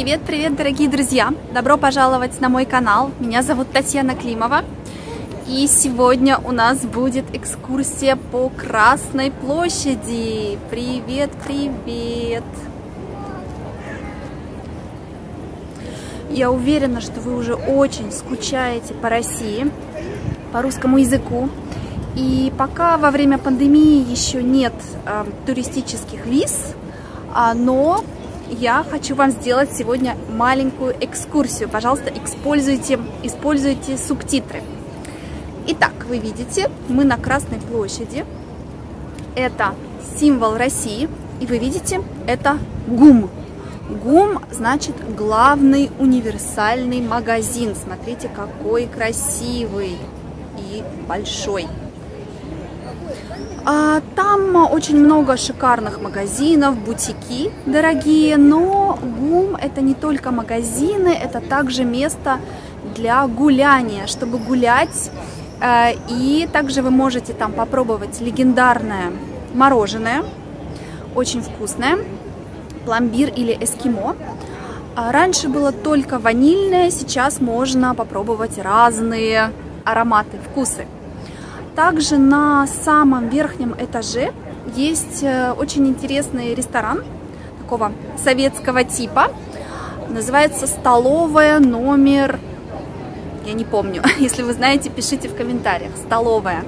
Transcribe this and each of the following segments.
Привет-привет, дорогие друзья! Добро пожаловать на мой канал. Меня зовут Татьяна Климова. И сегодня у нас будет экскурсия по Красной площади. Привет, привет! Я уверена, что вы уже очень скучаете по России, по русскому языку. И пока во время пандемии еще нет э, туристических виз, э, но я хочу вам сделать сегодня маленькую экскурсию. Пожалуйста, используйте, используйте субтитры. Итак, вы видите, мы на Красной площади. Это символ России. И вы видите, это ГУМ. ГУМ значит главный универсальный магазин. Смотрите, какой красивый и большой. А, там очень много шикарных магазинов, бутики дорогие, но ГУМ это не только магазины, это также место для гуляния, чтобы гулять. Э, и также вы можете там попробовать легендарное мороженое, очень вкусное, пломбир или эскимо. А раньше было только ванильное, сейчас можно попробовать разные ароматы, вкусы. Также на самом верхнем этаже есть э, очень интересный ресторан такого советского типа. Называется «Столовая номер...» Я не помню. Если вы знаете, пишите в комментариях. «Столовая».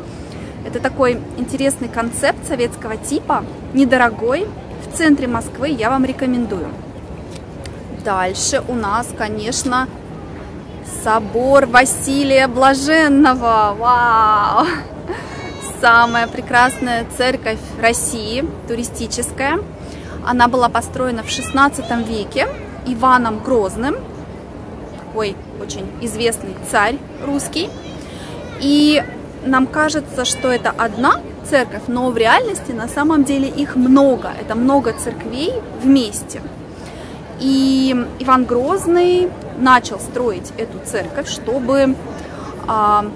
Это такой интересный концепт советского типа, недорогой, в центре Москвы, я вам рекомендую. Дальше у нас, конечно, собор Василия Блаженного. Вау! Самая прекрасная церковь России, туристическая. Она была построена в 16 веке Иваном Грозным, такой очень известный царь русский. И нам кажется, что это одна церковь, но в реальности на самом деле их много. Это много церквей вместе. И Иван Грозный начал строить эту церковь, чтобы а,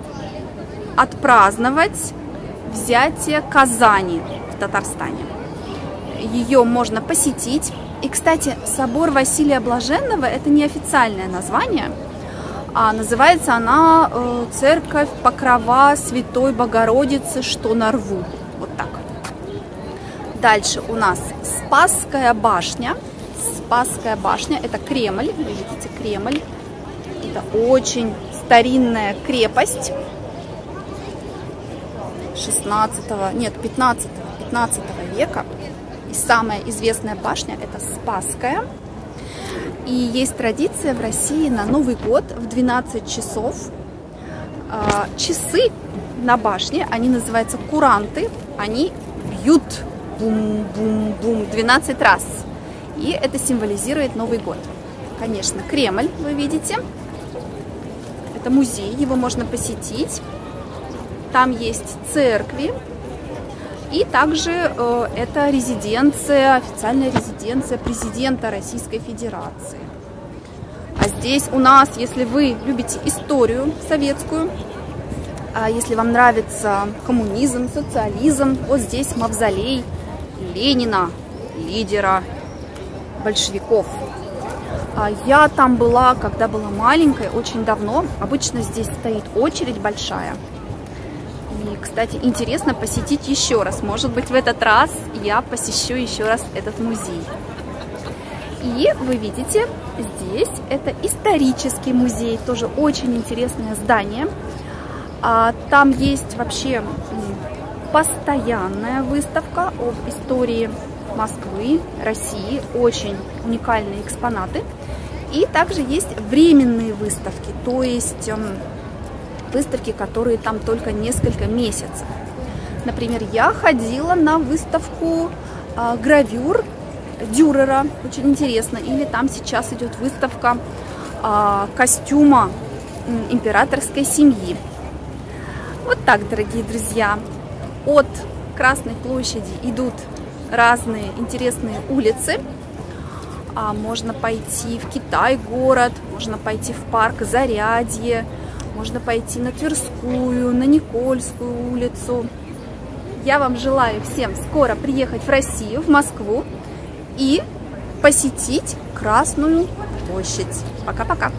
отпраздновать взятие Казани в Татарстане. Ее можно посетить. И, кстати, собор Василия Блаженного – это не официальное название, а называется она э, «Церковь Покрова Святой Богородицы, что на рву». Вот так. Дальше у нас Спасская башня. Спасская башня – это Кремль. Вы видите, Кремль. Это очень старинная крепость 16, нет, 15, 15 века. И самая известная башня это Спасская. И есть традиция в России на Новый год в 12 часов э, часы на башне, они называются куранты, они бьют бум-бум-бум 12 раз. И это символизирует Новый год. Конечно, Кремль, вы видите. Это музей, его можно посетить. Там есть церкви. И также э, это резиденция, официальная резиденция президента Российской Федерации. А здесь у нас, если вы любите историю советскую, а если вам нравится коммунизм, социализм, вот здесь мавзолей Ленина, лидера большевиков. А я там была, когда была маленькая, очень давно. Обычно здесь стоит очередь большая. Кстати, интересно посетить еще раз. Может быть, в этот раз я посещу еще раз этот музей. И вы видите, здесь это исторический музей, тоже очень интересное здание. А, там есть вообще постоянная выставка об истории Москвы, России, очень уникальные экспонаты. И также есть временные выставки, то есть выставки, которые там только несколько месяцев. Например, я ходила на выставку э, гравюр Дюрера, очень интересно. Или там сейчас идет выставка э, костюма императорской семьи. Вот так, дорогие друзья. От Красной площади идут разные интересные улицы. А можно пойти в Китай город, можно пойти в парк Зарядье, можно пойти на Тверскую, на Никольскую улицу. Я вам желаю всем скоро приехать в Россию, в Москву и посетить Красную площадь. Пока-пока!